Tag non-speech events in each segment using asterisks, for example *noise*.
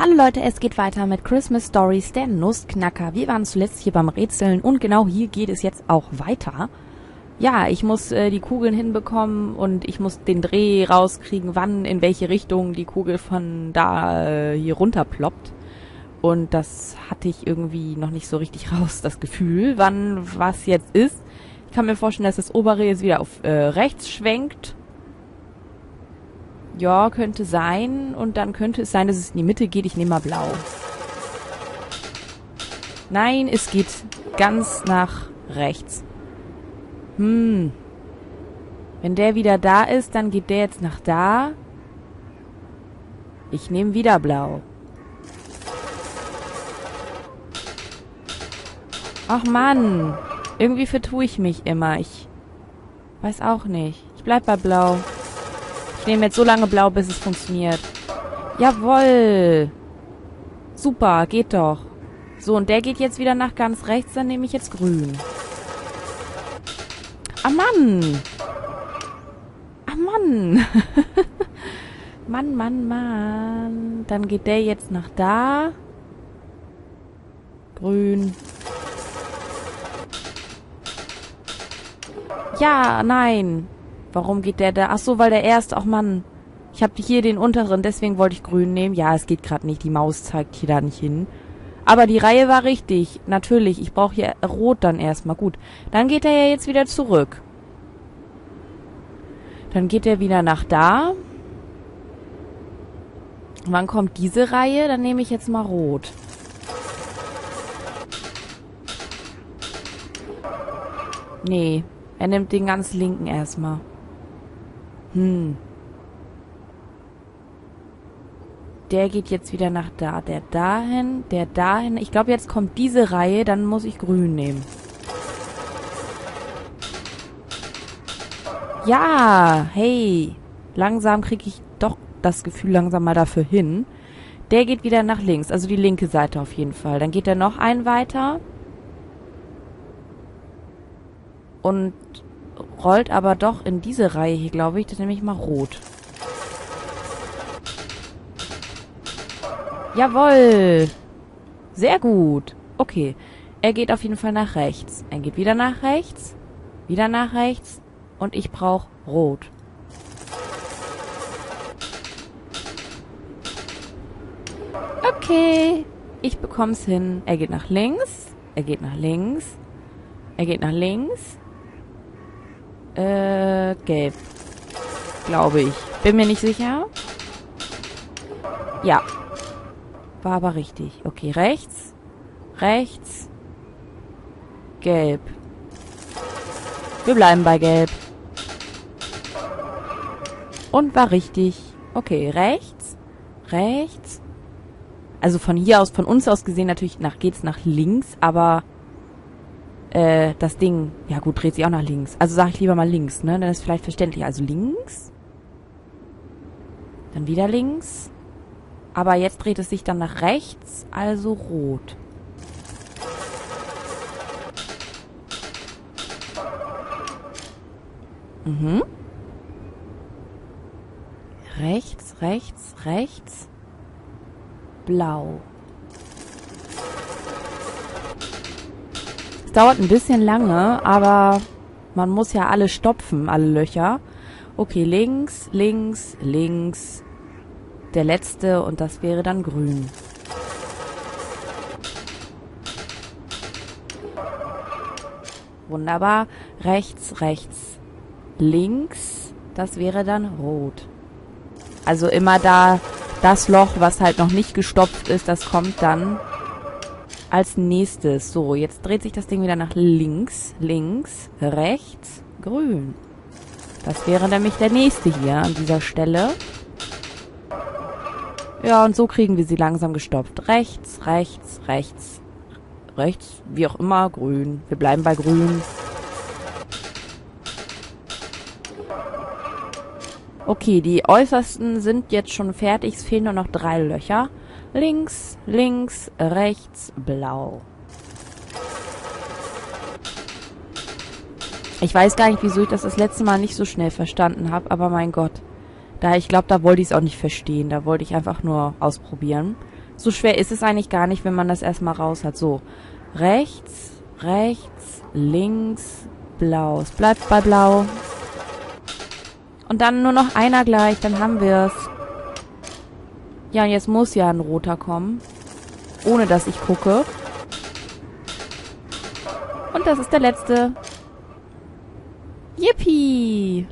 Hallo Leute, es geht weiter mit Christmas Stories, der Nussknacker. Wir waren zuletzt hier beim Rätseln und genau hier geht es jetzt auch weiter. Ja, ich muss äh, die Kugeln hinbekommen und ich muss den Dreh rauskriegen, wann, in welche Richtung die Kugel von da äh, hier runterploppt. Und das hatte ich irgendwie noch nicht so richtig *laughs* raus, das Gefühl, wann was jetzt ist. Ich kann mir vorstellen, dass das obere jetzt wieder auf äh, rechts schwenkt ja, könnte sein. Und dann könnte es sein, dass es in die Mitte geht. Ich nehme mal blau. Nein, es geht ganz nach rechts. Hm. Wenn der wieder da ist, dann geht der jetzt nach da. Ich nehme wieder blau. Ach Mann. Irgendwie vertue ich mich immer. Ich weiß auch nicht. Ich bleib bei blau nehme jetzt so lange blau, bis es funktioniert. Jawoll. Super, geht doch. So, und der geht jetzt wieder nach ganz rechts, dann nehme ich jetzt grün. Ah, Mann. Ah, Mann. *laughs* Mann, Mann, Mann. Dann geht der jetzt nach da. Grün. Ja, nein. Warum geht der da? Ach so, weil der erst, ach Mann. Ich habe hier den unteren, deswegen wollte ich grün nehmen. Ja, es geht gerade nicht. Die Maus zeigt hier da nicht hin. Aber die Reihe war richtig. Natürlich. Ich brauche hier rot dann erstmal. Gut. Dann geht er ja jetzt wieder zurück. Dann geht er wieder nach da. Wann kommt diese Reihe? Dann nehme ich jetzt mal rot. Nee. Er nimmt den ganz linken erstmal. Hm. Der geht jetzt wieder nach da. Der dahin, der dahin. Ich glaube, jetzt kommt diese Reihe, dann muss ich grün nehmen. Ja, hey. Langsam kriege ich doch das Gefühl langsam mal dafür hin. Der geht wieder nach links, also die linke Seite auf jeden Fall. Dann geht er noch einen weiter. Und rollt aber doch in diese Reihe hier, glaube ich. Das nehme ich mal rot. Jawoll. Sehr gut. Okay. Er geht auf jeden Fall nach rechts. Er geht wieder nach rechts. Wieder nach rechts. Und ich brauche rot. Okay. Ich bekomm's hin. Er geht nach links. Er geht nach links. Er geht nach links. Äh, gelb. Glaube ich. Bin mir nicht sicher. Ja. War aber richtig. Okay, rechts. Rechts. Gelb. Wir bleiben bei gelb. Und war richtig. Okay, rechts. Rechts. Also von hier aus, von uns aus gesehen natürlich nach, geht's nach links, aber äh, das Ding, ja gut, dreht sich auch nach links. Also sage ich lieber mal links, ne? Dann ist vielleicht verständlich. Also links. Dann wieder links. Aber jetzt dreht es sich dann nach rechts, also rot. Mhm. Rechts, rechts, rechts. Blau. Dauert ein bisschen lange, aber man muss ja alle stopfen, alle Löcher. Okay, links, links, links. Der letzte und das wäre dann grün. Wunderbar. Rechts, rechts, links. Das wäre dann rot. Also immer da das Loch, was halt noch nicht gestopft ist, das kommt dann als nächstes. So, jetzt dreht sich das Ding wieder nach links, links, rechts, grün. Das wäre nämlich der nächste hier an dieser Stelle. Ja, und so kriegen wir sie langsam gestopft. Rechts, rechts, rechts, rechts, wie auch immer, grün. Wir bleiben bei grün. Okay, die äußersten sind jetzt schon fertig. Es fehlen nur noch drei Löcher. Links, links, rechts, blau. Ich weiß gar nicht, wieso ich das das letzte Mal nicht so schnell verstanden habe, aber mein Gott. Da, ich glaube, da wollte ich es auch nicht verstehen. Da wollte ich einfach nur ausprobieren. So schwer ist es eigentlich gar nicht, wenn man das erstmal raus hat. So, rechts, rechts, links, blau. Es bleibt bei blau. Und dann nur noch einer gleich, dann haben wir es. Ja, und jetzt muss ja ein roter kommen. Ohne dass ich gucke. Und das ist der letzte. Yippie!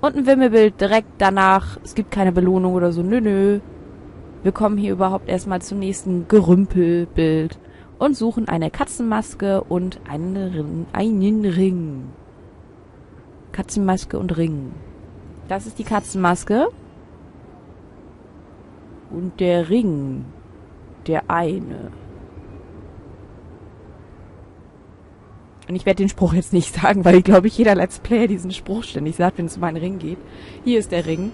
Und ein Wimmelbild direkt danach. Es gibt keine Belohnung oder so. Nö, nö. Wir kommen hier überhaupt erstmal zum nächsten Gerümpelbild und suchen eine Katzenmaske und einen, einen Ring. Katzenmaske und Ring. Das ist die Katzenmaske. Und der Ring. Der eine. Und ich werde den Spruch jetzt nicht sagen, weil, glaube ich, jeder Let's Player diesen Spruch ständig sagt, wenn es um einen Ring geht. Hier ist der Ring.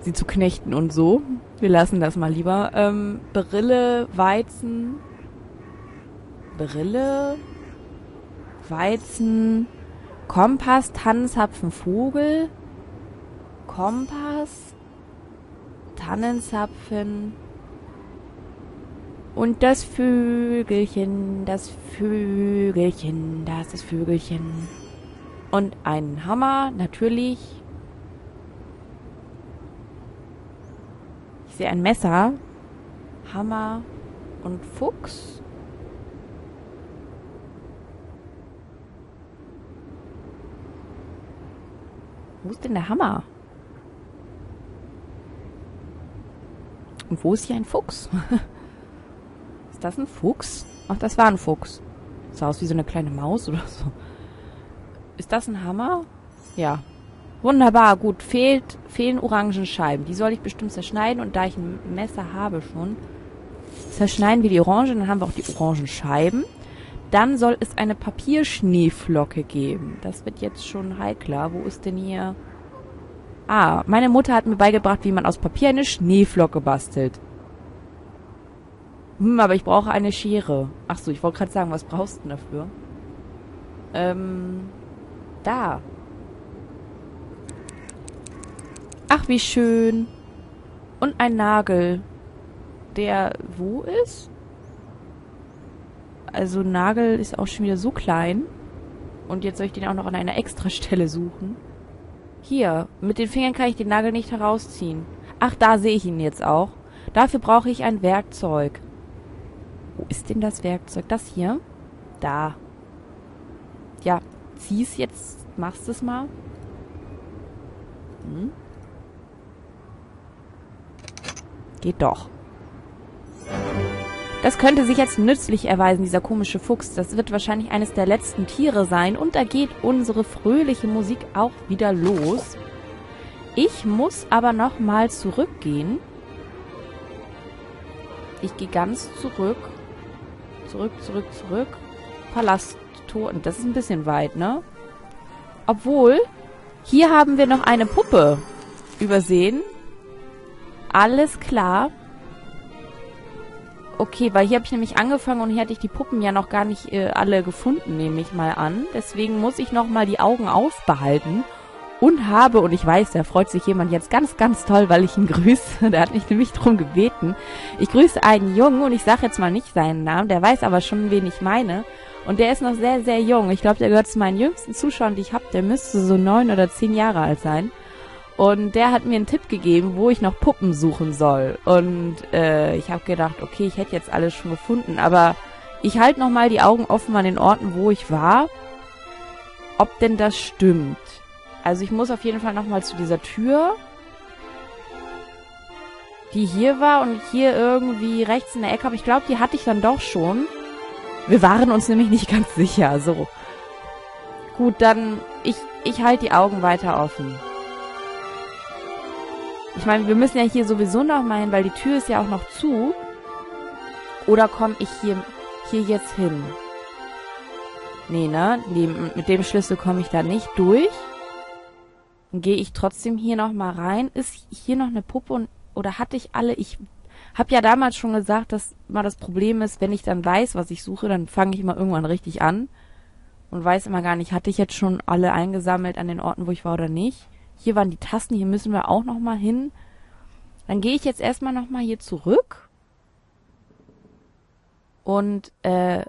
Sie zu knechten und so. Wir lassen das mal lieber. Ähm, Brille, Weizen. Brille, Weizen, Kompass, Tannenzapfen, Vogel. Kompass, Tannenzapfen, und das Vögelchen, das Vögelchen, da ist das Vögelchen. Und ein Hammer, natürlich. Ich sehe ein Messer, Hammer und Fuchs. Wo ist denn der Hammer? Und wo ist hier ein Fuchs? *laughs* das ein Fuchs? Ach, das war ein Fuchs. Sah aus wie so eine kleine Maus oder so. Ist das ein Hammer? Ja. Wunderbar, gut. Fehlt, fehlen Orangenscheiben. Die soll ich bestimmt zerschneiden und da ich ein Messer habe schon, zerschneiden wir die Orangen, dann haben wir auch die Orangenscheiben. Dann soll es eine Papierschneeflocke geben. Das wird jetzt schon heikler. Wo ist denn hier... Ah, meine Mutter hat mir beigebracht, wie man aus Papier eine Schneeflocke bastelt. Hm, aber ich brauche eine Schere. Ach so, ich wollte gerade sagen, was brauchst du denn dafür? Ähm, da. Ach, wie schön. Und ein Nagel. Der wo ist? Also Nagel ist auch schon wieder so klein. Und jetzt soll ich den auch noch an einer Extrastelle suchen. Hier, mit den Fingern kann ich den Nagel nicht herausziehen. Ach, da sehe ich ihn jetzt auch. Dafür brauche ich ein Werkzeug. Wo ist denn das Werkzeug? Das hier? Da. Ja, zieh's jetzt. Machst es mal. Hm. Geht doch. Das könnte sich jetzt nützlich erweisen, dieser komische Fuchs. Das wird wahrscheinlich eines der letzten Tiere sein. Und da geht unsere fröhliche Musik auch wieder los. Ich muss aber noch mal zurückgehen. Ich gehe ganz zurück Zurück, zurück, zurück. Palasttor. Das ist ein bisschen weit, ne? Obwohl, hier haben wir noch eine Puppe übersehen. Alles klar. Okay, weil hier habe ich nämlich angefangen und hier hatte ich die Puppen ja noch gar nicht äh, alle gefunden, nehme ich mal an. Deswegen muss ich noch mal die Augen aufbehalten und habe, und ich weiß, da freut sich jemand jetzt ganz, ganz toll, weil ich ihn *laughs* grüße. Der hat mich nämlich drum gebeten. Ich grüße einen Jungen und ich sage jetzt mal nicht seinen Namen, der weiß aber schon, wen ich meine. Und der ist noch sehr, sehr jung. Ich glaube, der gehört zu meinen jüngsten Zuschauern, die ich habe. Der müsste so neun oder zehn Jahre alt sein. Und der hat mir einen Tipp gegeben, wo ich noch Puppen suchen soll. Und äh, ich habe gedacht, okay, ich hätte jetzt alles schon gefunden, aber ich halte noch mal die Augen offen an den Orten, wo ich war, ob denn das stimmt. Also ich muss auf jeden Fall nochmal zu dieser Tür, die hier war und hier irgendwie rechts in der Ecke. Aber ich glaube, die hatte ich dann doch schon. Wir waren uns nämlich nicht ganz sicher. So. Gut, dann ich, ich halte die Augen weiter offen. Ich meine, wir müssen ja hier sowieso noch mal hin, weil die Tür ist ja auch noch zu. Oder komme ich hier, hier jetzt hin? Nee, ne? Mit dem Schlüssel komme ich da nicht durch. Dann gehe ich trotzdem hier noch mal rein. Ist hier noch eine Puppe und, oder hatte ich alle? Ich habe ja damals schon gesagt, dass mal das Problem ist, wenn ich dann weiß, was ich suche, dann fange ich mal irgendwann richtig an und weiß immer gar nicht, hatte ich jetzt schon alle eingesammelt an den Orten, wo ich war oder nicht. Hier waren die Tasten, hier müssen wir auch noch mal hin. Dann gehe ich jetzt erstmal nochmal hier zurück. Und, äh,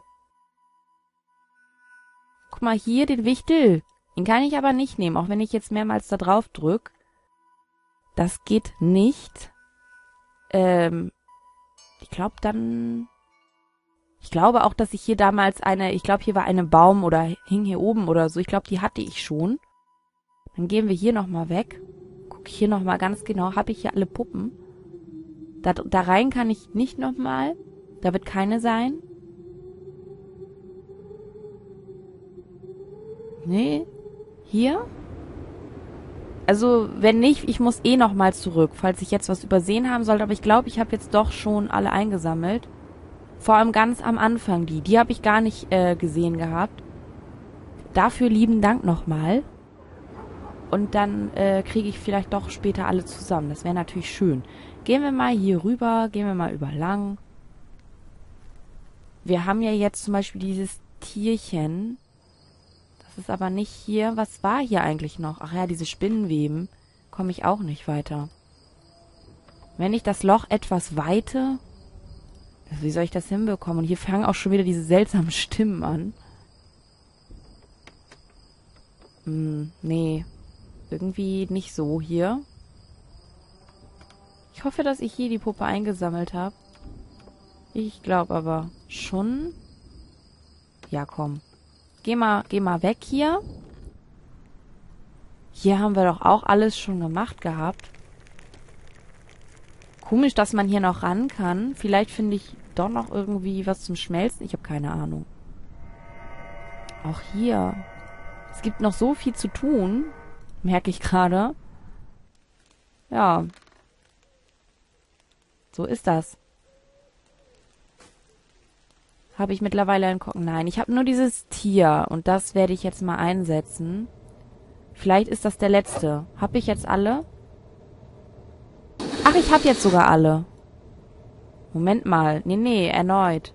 guck mal hier, den Wichtel. Den kann ich aber nicht nehmen, auch wenn ich jetzt mehrmals da drauf drück. Das geht nicht. Ähm, ich glaube dann... Ich glaube auch, dass ich hier damals eine... Ich glaube, hier war eine Baum oder hing hier oben oder so. Ich glaube, die hatte ich schon. Dann gehen wir hier nochmal weg. Guck hier nochmal ganz genau. Habe ich hier alle Puppen? Da, da rein kann ich nicht nochmal. Da wird keine sein. Nee. Hier? Also, wenn nicht, ich muss eh nochmal zurück, falls ich jetzt was übersehen haben sollte. Aber ich glaube, ich habe jetzt doch schon alle eingesammelt. Vor allem ganz am Anfang die. Die habe ich gar nicht äh, gesehen gehabt. Dafür lieben Dank nochmal. Und dann äh, kriege ich vielleicht doch später alle zusammen. Das wäre natürlich schön. Gehen wir mal hier rüber, gehen wir mal über lang. Wir haben ja jetzt zum Beispiel dieses Tierchen. Das ist aber nicht hier. Was war hier eigentlich noch? Ach ja, diese Spinnenweben. Komme ich auch nicht weiter. Wenn ich das Loch etwas weite... Wie soll ich das hinbekommen? Und hier fangen auch schon wieder diese seltsamen Stimmen an. Hm, nee. Irgendwie nicht so hier. Ich hoffe, dass ich hier die Puppe eingesammelt habe. Ich glaube aber schon. Ja, komm. Geh mal, geh mal weg hier. Hier haben wir doch auch alles schon gemacht gehabt. Komisch, dass man hier noch ran kann. Vielleicht finde ich doch noch irgendwie was zum Schmelzen. Ich habe keine Ahnung. Auch hier. Es gibt noch so viel zu tun. Merke ich gerade. Ja. So ist das. Habe ich mittlerweile einen Kocken? Nein, ich habe nur dieses Tier und das werde ich jetzt mal einsetzen. Vielleicht ist das der letzte. Habe ich jetzt alle? Ach, ich habe jetzt sogar alle. Moment mal. Nee, nee, erneut.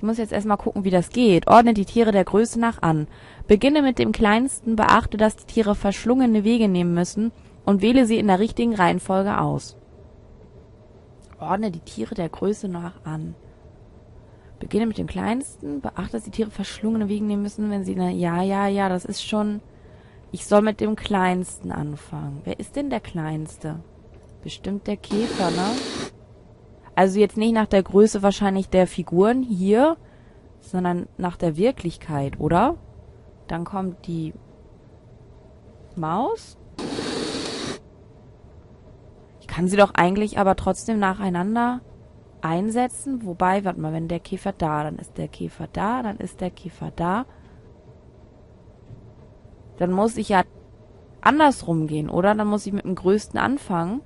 Ich muss jetzt erstmal gucken, wie das geht. Ordne die Tiere der Größe nach an. Beginne mit dem kleinsten, beachte, dass die Tiere verschlungene Wege nehmen müssen und wähle sie in der richtigen Reihenfolge aus. Ordne die Tiere der Größe nach an. Beginne mit dem kleinsten, beachte, dass die Tiere verschlungene Wege nehmen müssen, wenn sie... Na, ja, ja, ja, das ist schon... Ich soll mit dem kleinsten anfangen. Wer ist denn der kleinste? Bestimmt der Käfer, ne? Also jetzt nicht nach der Größe wahrscheinlich der Figuren hier, sondern nach der Wirklichkeit, oder? Dann kommt die Maus. Ich kann sie doch eigentlich aber trotzdem nacheinander einsetzen. Wobei, warte mal, wenn der Käfer da, dann ist der Käfer da, dann ist der Käfer da. Dann muss ich ja andersrum gehen, oder? Dann muss ich mit dem Größten anfangen.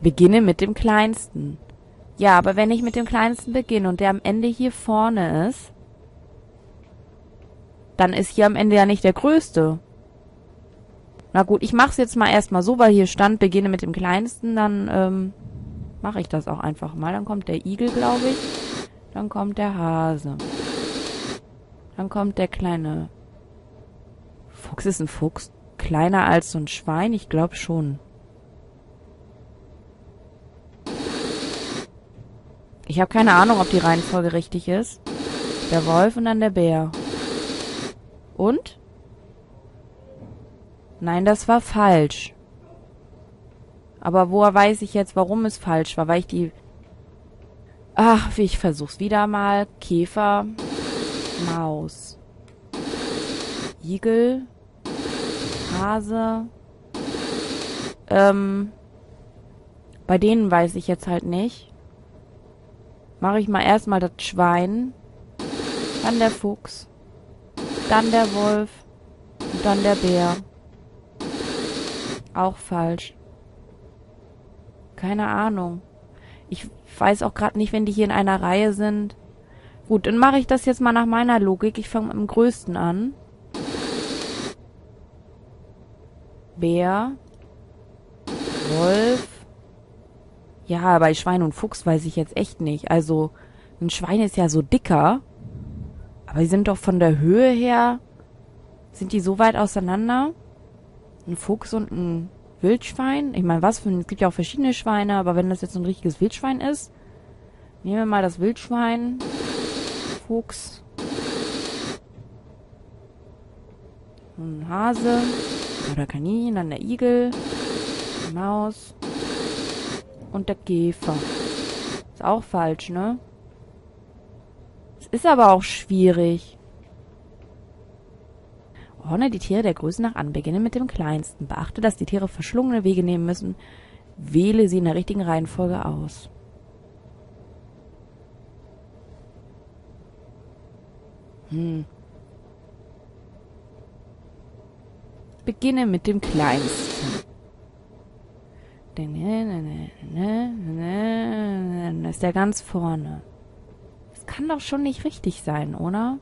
Beginne mit dem Kleinsten. Ja, aber wenn ich mit dem Kleinsten beginne und der am Ende hier vorne ist, dann ist hier am Ende ja nicht der Größte. Na gut, ich mach's jetzt mal erstmal so, weil hier stand, beginne mit dem Kleinsten, dann ähm, mache ich das auch einfach mal. Dann kommt der Igel, glaube ich. Dann kommt der Hase. Dann kommt der kleine Fuchs. Ist ein Fuchs kleiner als so ein Schwein? Ich glaube schon. Ich habe keine Ahnung, ob die Reihenfolge richtig ist. Der Wolf und dann der Bär. Und? Nein, das war falsch. Aber woher weiß ich jetzt, warum es falsch war? Weil ich die... Ach, ich versuch's wieder mal. Käfer. Maus. Igel. Hase. Ähm... Bei denen weiß ich jetzt halt nicht. Mache ich mal erstmal das Schwein. Dann der Fuchs. Dann der Wolf. Und dann der Bär. Auch falsch. Keine Ahnung. Ich weiß auch gerade nicht, wenn die hier in einer Reihe sind. Gut, dann mache ich das jetzt mal nach meiner Logik. Ich fange mit dem Größten an. Bär. Wolf. Ja, bei Schwein und Fuchs weiß ich jetzt echt nicht. Also, ein Schwein ist ja so dicker. Aber die sind doch von der Höhe her... Sind die so weit auseinander? Ein Fuchs und ein Wildschwein. Ich meine, was für ein, es gibt ja auch verschiedene Schweine, aber wenn das jetzt so ein richtiges Wildschwein ist, nehmen wir mal das Wildschwein, Fuchs, ein Hase oder Kaninchen, dann der Igel, Maus und der Käfer. Ist auch falsch, ne? Es ist aber auch schwierig. Ordne die Tiere der Größe nach an. Beginne mit dem kleinsten. Beachte, dass die Tiere verschlungene Wege nehmen müssen. Wähle sie in der richtigen Reihenfolge aus. Hm. Beginne mit dem kleinsten. Das ist der ganz vorne. Das kann doch schon nicht richtig sein, oder?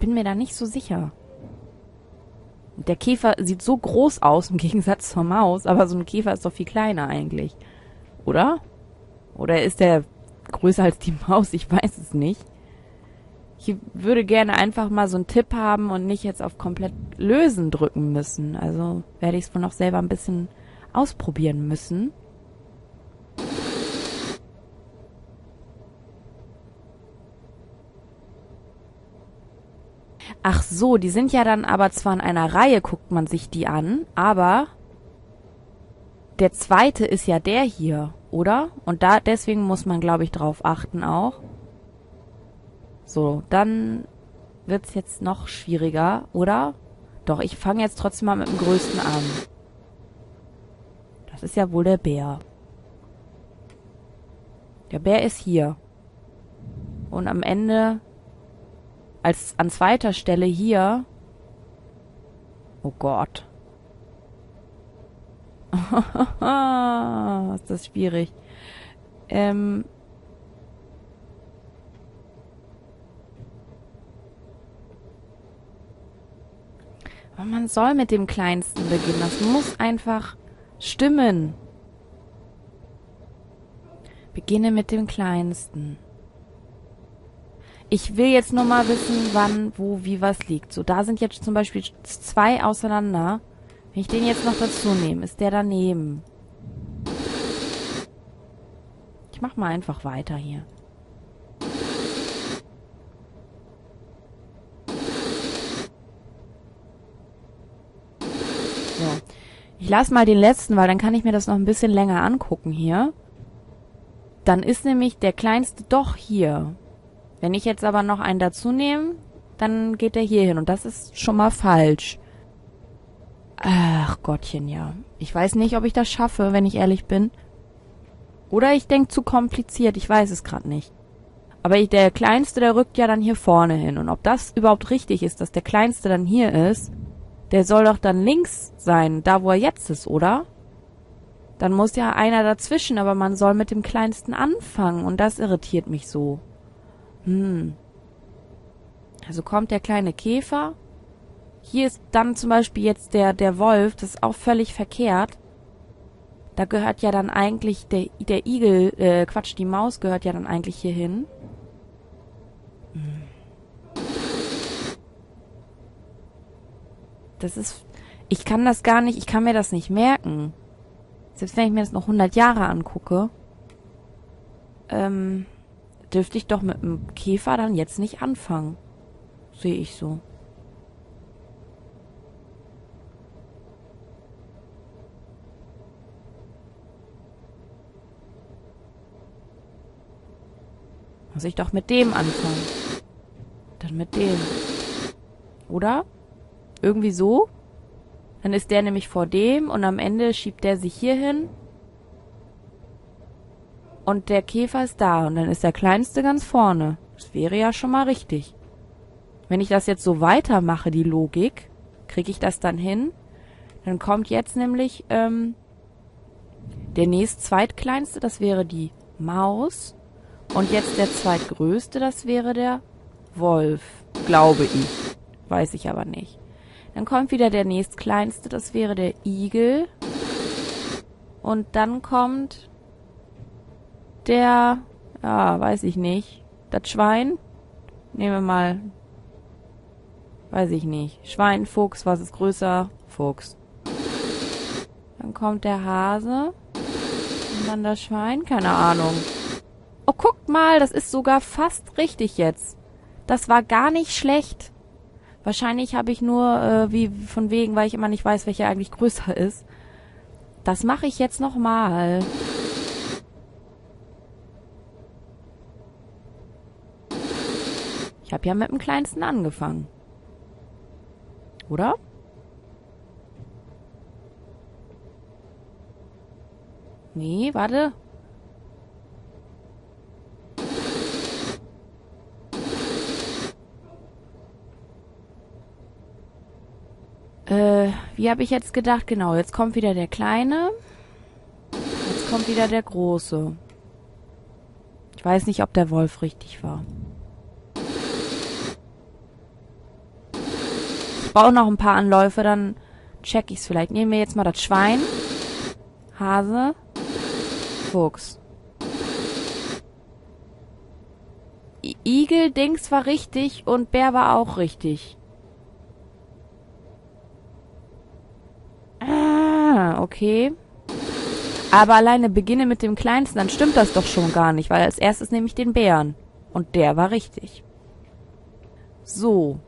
bin mir da nicht so sicher. Der Käfer sieht so groß aus im *laughs* Gegensatz zur Maus, aber so ein Käfer ist doch viel kleiner eigentlich. Oder? Oder ist der größer als die Maus? Ich weiß es nicht. Ich würde gerne einfach mal so einen Tipp haben und nicht jetzt auf komplett lösen drücken müssen. Also werde ich es wohl noch selber ein bisschen ausprobieren müssen. Ach so, die sind ja dann aber zwar in einer Reihe, guckt man sich die an, aber der zweite ist ja der hier, oder? Und da, deswegen muss man, glaube ich, drauf achten auch. So, dann wird's jetzt noch schwieriger, oder? Doch, ich fange jetzt trotzdem mal mit dem größten an. Das ist ja wohl der Bär. Der Bär ist hier. Und am Ende als an zweiter Stelle hier. Oh Gott. *laughs* ist das schwierig. Ähm. Aber man soll mit dem Kleinsten beginnen. Das muss einfach stimmen. Beginne mit dem Kleinsten ich will jetzt nur mal wissen, wann, wo, wie was liegt. So, da sind jetzt zum Beispiel zwei auseinander. Wenn ich den jetzt noch dazu nehme, ist der daneben. Ich mach mal einfach weiter hier. So. Ich lasse mal den letzten, weil dann kann ich mir das noch ein bisschen länger angucken hier. Dann ist nämlich der kleinste doch hier. Wenn ich jetzt aber noch einen dazu nehme, dann geht er hier hin und das ist schon mal falsch. Ach Gottchen, ja. Ich weiß nicht, ob ich das schaffe, wenn ich ehrlich bin. Oder ich denke zu kompliziert, ich weiß es gerade nicht. Aber ich, der Kleinste, der rückt ja dann hier vorne hin. Und ob das überhaupt richtig ist, dass der Kleinste dann hier ist, der soll doch dann links sein, da wo er jetzt ist, oder? Dann muss ja einer dazwischen, aber man soll mit dem Kleinsten anfangen und das irritiert mich so. Hm. Also kommt der kleine Käfer. Hier ist dann zum Beispiel jetzt der, der Wolf, das ist auch völlig verkehrt. Da gehört ja dann eigentlich der, der Igel, äh, Quatsch, die Maus gehört ja dann eigentlich hier hin. Das ist, ich kann das gar nicht, ich kann mir das nicht merken. Selbst wenn ich mir das noch 100 Jahre angucke. Ähm, dürfte ich doch mit dem Käfer dann jetzt nicht anfangen. Sehe ich so. Muss ich doch mit dem anfangen. Dann mit dem. Oder? Irgendwie so? Dann ist der nämlich vor dem und am Ende schiebt der sich hier hin und der Käfer ist da und dann ist der kleinste ganz vorne. Das wäre ja schon mal richtig. Wenn ich das jetzt so weitermache, die Logik, kriege ich das dann hin? Dann kommt jetzt nämlich ähm, der nächst zweitkleinste, das wäre die Maus. Und jetzt der zweitgrößte, das wäre der Wolf, glaube ich. Weiß ich aber nicht. Dann kommt wieder der nächstkleinste, das wäre der Igel. Und dann kommt der, ja, weiß ich nicht. Das Schwein? Nehmen wir mal, weiß ich nicht. Schwein, Fuchs, was ist größer? Fuchs. Dann kommt der Hase. Und dann das Schwein. Keine Ahnung. Oh, guckt mal, das ist sogar fast richtig jetzt. Das war gar nicht schlecht. Wahrscheinlich habe ich nur, äh, wie von wegen, weil ich immer nicht weiß, welcher eigentlich größer ist. Das mache ich jetzt nochmal. Ich habe ja mit dem kleinsten angefangen. Oder? Nee, warte. Äh, wie habe ich jetzt gedacht? Genau, jetzt kommt wieder der Kleine. Jetzt kommt wieder der Große. Ich weiß nicht, ob der Wolf richtig war. Ich brauche noch ein paar Anläufe, dann check ich's vielleicht. Nehmen wir jetzt mal das Schwein. Hase. Fuchs. I Igel, Dings war richtig und Bär war auch richtig. Ah, okay. Aber alleine beginne mit dem Kleinsten, dann stimmt das doch schon gar nicht, weil als erstes nehme ich den Bären. Und der war richtig. So.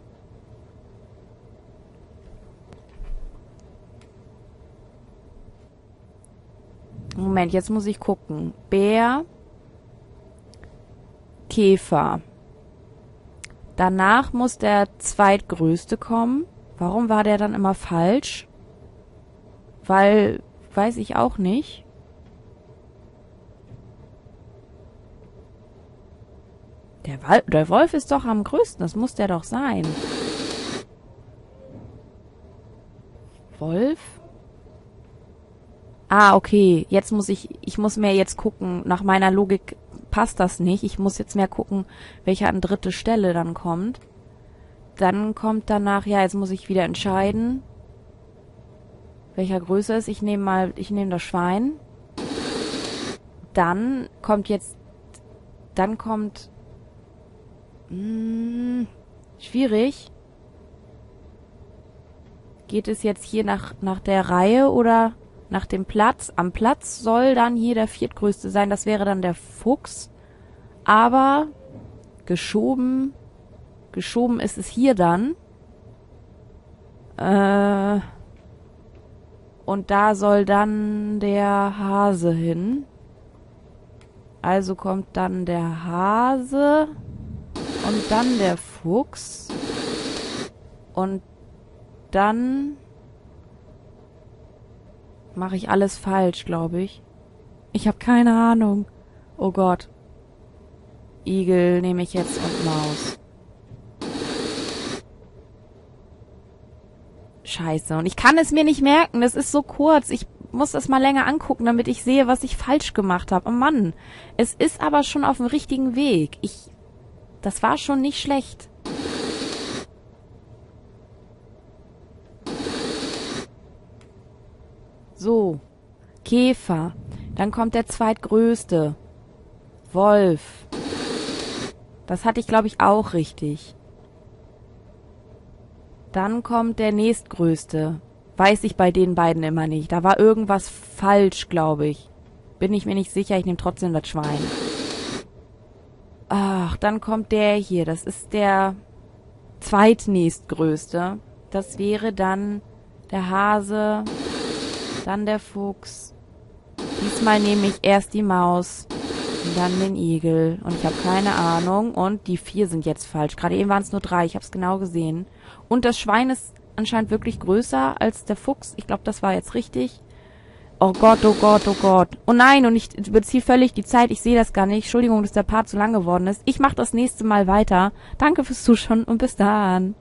Moment, jetzt muss ich gucken. Bär, Käfer. Danach muss der zweitgrößte kommen. Warum war der dann immer falsch? Weil, weiß ich auch nicht. Der, Wal der Wolf ist doch am größten, das muss der doch sein. Wolf? Ah, okay. Jetzt muss ich, ich muss mehr jetzt gucken. Nach meiner Logik passt das nicht. Ich muss jetzt mehr gucken, welche an dritte Stelle dann kommt. Dann kommt danach, ja, jetzt muss ich wieder entscheiden, welcher größer ist. Ich nehme mal, ich nehme das Schwein. Dann kommt jetzt, dann kommt, mh, hm, schwierig. Geht es jetzt hier nach, nach der Reihe oder nach dem Platz. Am Platz soll dann hier der viertgrößte sein. Das wäre dann der Fuchs. Aber geschoben, geschoben ist es hier dann. Äh, und da soll dann der Hase hin. Also kommt dann der Hase und dann der Fuchs. Und dann mache ich alles falsch, glaube ich. Ich habe keine Ahnung. Oh Gott. Igel nehme ich jetzt und Maus. Scheiße. Und ich kann es mir nicht merken. Das ist so kurz. Ich muss das mal länger angucken, damit ich sehe, was ich falsch gemacht habe. Oh Mann. Es ist aber schon auf dem richtigen Weg. Ich. Das war schon nicht schlecht. So. Käfer. Dann kommt der zweitgrößte. Wolf. Das hatte ich, glaube ich, auch richtig. Dann kommt der nächstgrößte. Weiß ich bei den beiden immer nicht. Da war irgendwas falsch, glaube ich. Bin ich mir nicht sicher, ich nehme trotzdem das Schwein. Ach, dann kommt der hier. Das ist der zweitnächstgrößte. Das wäre dann der Hase, dann der Fuchs. Diesmal nehme ich erst die Maus dann den Igel. Und ich habe keine Ahnung. Und die vier sind jetzt falsch. Gerade eben waren es nur drei. Ich habe es genau gesehen. Und das Schwein ist anscheinend wirklich größer als der Fuchs. Ich glaube, das war jetzt richtig. Oh Gott, oh Gott, oh Gott. Oh nein, und ich beziehe völlig die Zeit. Ich sehe das gar nicht. Entschuldigung, dass der Part zu lang geworden ist. Ich mache das nächste Mal weiter. Danke fürs Zuschauen und bis dann.